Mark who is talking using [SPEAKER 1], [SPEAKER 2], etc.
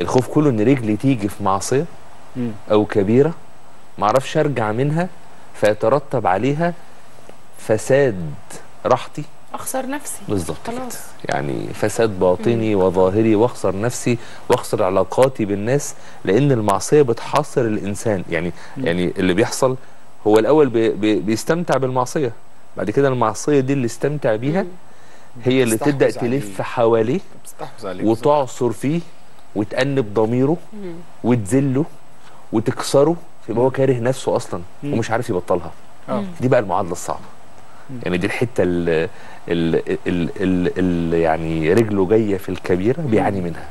[SPEAKER 1] الخوف كله إن رجلي تيجي في معصية
[SPEAKER 2] مم.
[SPEAKER 1] أو كبيرة معرفش أرجع منها فيترتب عليها فساد راحتي.
[SPEAKER 3] أخسر نفسي.
[SPEAKER 1] بالظبط. يعني فساد باطني وظاهري وأخسر نفسي وأخسر علاقاتي بالناس لأن المعصية بتحاصر الإنسان. يعني يعني اللي بيحصل هو الأول بي بي بيستمتع بالمعصية. بعد كده المعصية دي اللي استمتع بيها هي اللي
[SPEAKER 2] تبدأ.
[SPEAKER 1] تلف حواليه وتعصر فيه. وتأنب ضميره وتذله وتكسره يبقى هو كاره نفسه
[SPEAKER 2] أصلا.
[SPEAKER 1] ومش عارف يبطلها.
[SPEAKER 2] آه.
[SPEAKER 1] دي بقى المعادلة الصعبة. يعني دي الحتة اللي يعني رجله جاية في الكبيرة بيعاني منها.